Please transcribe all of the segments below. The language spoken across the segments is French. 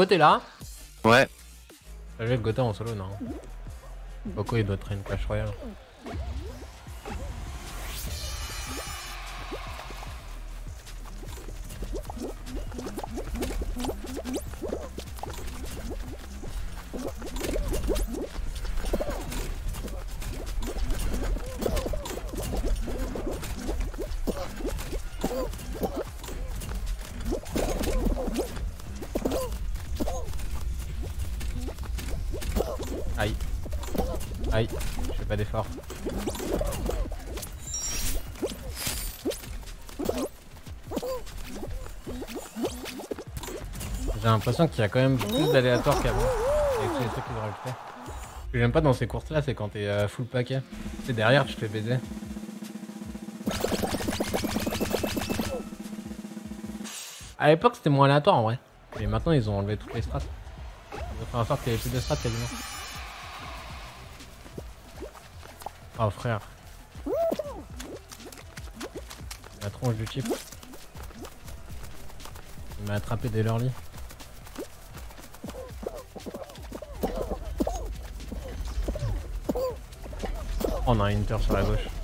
Coco, t'es là Ouais. Joué avec Gotha en solo, non? Coco, il doit traîner Clash Royale. Pas d'effort. J'ai l'impression qu'il y a quand même plus d'aléatoires qu'avant. Avec tous les trucs qu'ils ont rajoutés. Ce que j'aime pas dans ces courses là, c'est quand t'es euh, full paquet. C'est derrière, tu te fais baiser. À l'époque, c'était moins aléatoire en vrai. Mais maintenant, ils ont enlevé toutes les strats. Ils ont fait en sorte qu'il y avait plus de strats quasiment. Oh frère. La tronche du type. Il m'a attrapé dès leur lit. On a un Inter sur la gauche.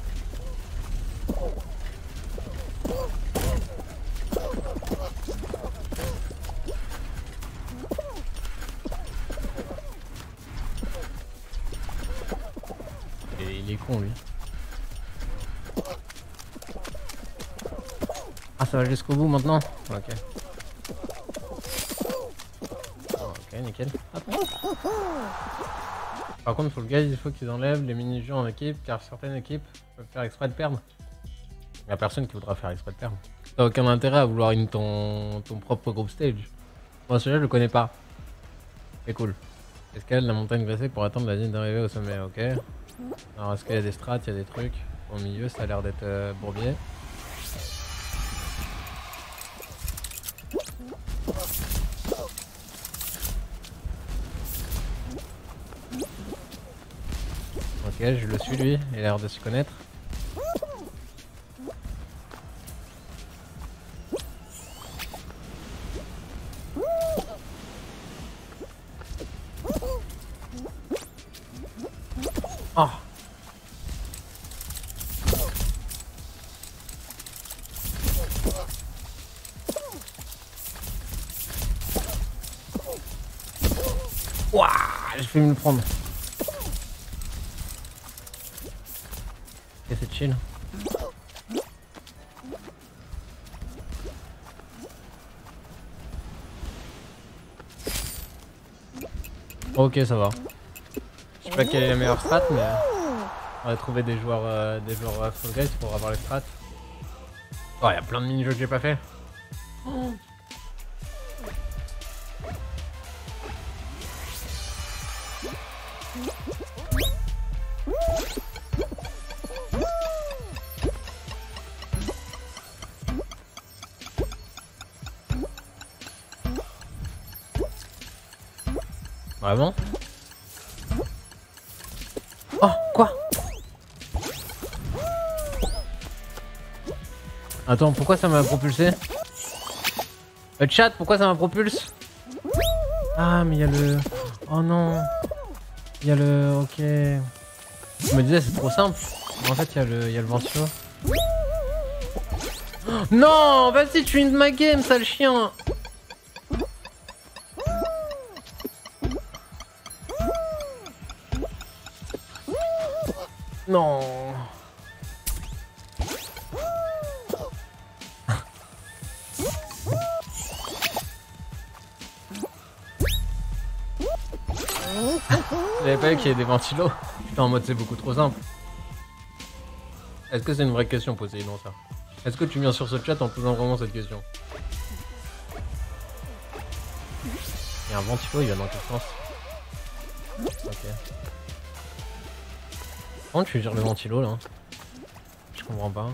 Jusqu'au bout maintenant Ok. Ok nickel. Par contre faut le gars il faut qu'ils enlèvent les mini-jeux en équipe car certaines équipes peuvent faire exprès de perdre. Il a personne qui voudra faire exprès de perdre. T'as aucun intérêt à vouloir une, ton, ton propre groupe stage. Moi celui-là je le connais pas. C'est cool. Escalade la montagne glacée pour attendre la ligne d'arrivée au sommet, ok. Alors est-ce qu'il y a des strats, il y a des trucs? Au milieu ça a l'air d'être euh, bourbier. Ok, je le suis lui, il a l'air de s'y connaître. Oh J'ai fait me le prendre. Ok ça va. Je sais pas quelle est la meilleure strat mais on va trouver des joueurs euh, des joueurs euh, Fall Guys pour avoir les strats. Oh y'a plein de mini-jeux que j'ai pas fait. Vraiment Oh, quoi Attends, pourquoi ça m'a propulsé Le chat, pourquoi ça m'a propulse Ah, mais il y a le... Oh non Il y a le... Ok... Je me disais, c'est trop simple. En fait, il y, a le... y a le ventilo. Non Vas-y, tu de ma game, sale chien Non J'avais pas vu qu'il y ait des ventilos. Putain, en mode c'est beaucoup trop simple. Est-ce que c'est une vraie question posée? Non ça Est-ce que tu viens sur ce chat en posant vraiment cette question? Il y a un ventilo, il va dans quel sens? Ok. Comment tu gères le ventilo là Je comprends pas.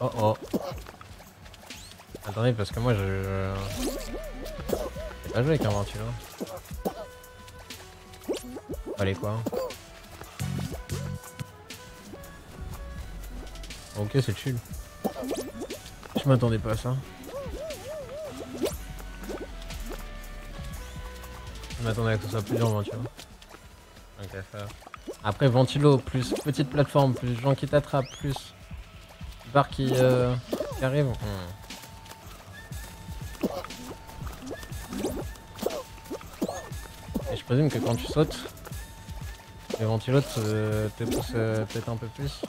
Oh oh. Attendez parce que moi je... J'ai pas joué avec un ventilo. Allez quoi. Ok, c'est chill. Je m'attendais pas à ça. Je m'attendais à que ce soit plus dur, tu vois. Ok, ça va. Après, ventilo, plus petite plateforme, plus gens qui t'attrapent, plus barre qui, euh, qui. Hmm. Et je présume que quand tu sautes, les ventilos te, te poussent euh, peut-être un peu plus.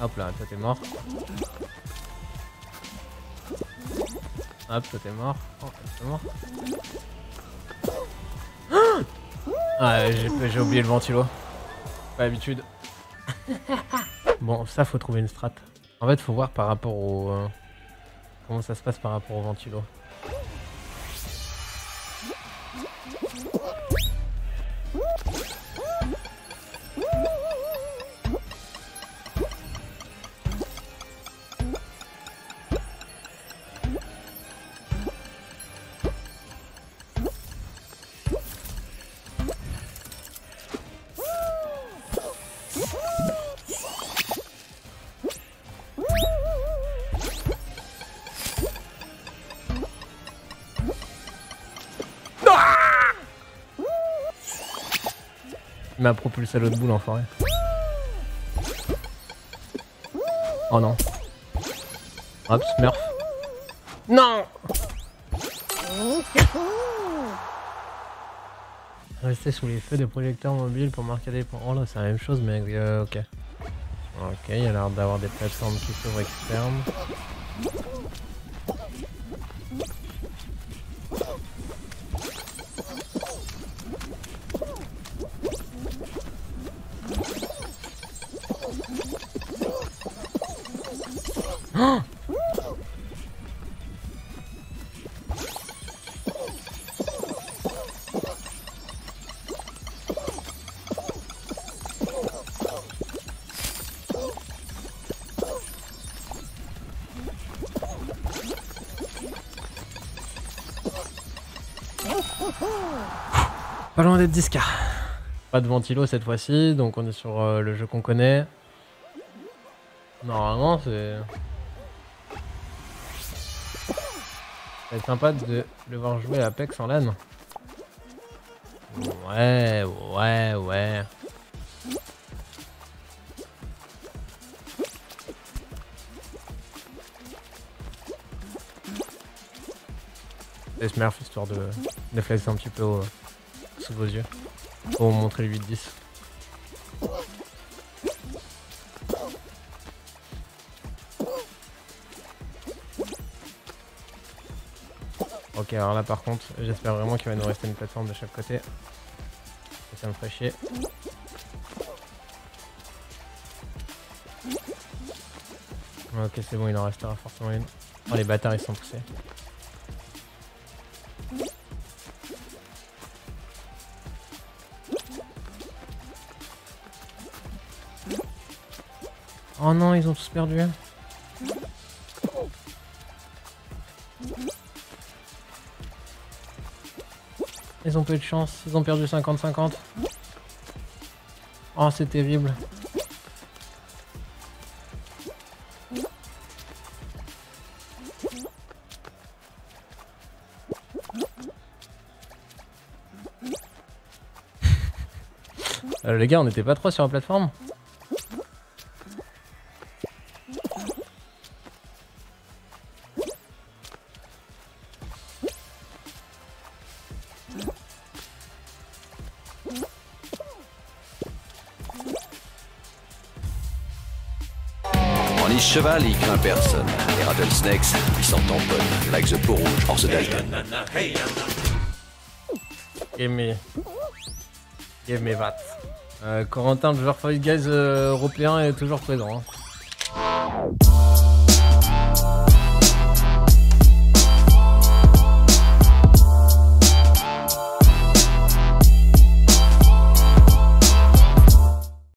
Hop là, toi t'es mort. Hop, toi t'es mort. Oh, t'es mort. Ah, j'ai oublié le ventilo. Pas l'habitude. bon, ça faut trouver une strat. En fait, faut voir par rapport au... Euh, comment ça se passe par rapport au ventilo. Il m'a propulsé à l'autre bout l'enfoiré. Oh non. Hop, smurf. Non Rester sous les feux des projecteurs mobiles pour marquer des points. Oh là, c'est la même chose, mais euh, ok. Ok, il y a l'air d'avoir des plateformes qui s'ouvrent et Pas loin d'être 10k. Pas de ventilo cette fois-ci, donc on est sur euh, le jeu qu'on connaît. Normalement, c'est... C'est sympa de le voir jouer à Apex en LAN. Ouais, ouais, ouais. Et Smurf histoire de, de flexer un petit peu sous vos yeux pour vous montrer le 8-10. Ok, alors là par contre, j'espère vraiment qu'il va nous rester une plateforme de chaque côté. Ça me ferait chier. Ok, c'est bon, il en restera forcément une. Oh, les bâtards, ils sont poussés. Oh non, ils ont tous perdu. Ils ont peu de chance, ils ont perdu 50-50. Oh, c'est terrible. Euh, les gars, on n'était pas trop sur la plateforme? Les cheval, il craint personne. Les rattlesnakes, ils s'en tamponnent. Like the peau rouge, hors Dalton. Give me. Give me that. Euh, Corentin, le joueur Five Guys européen, est toujours présent. Hein.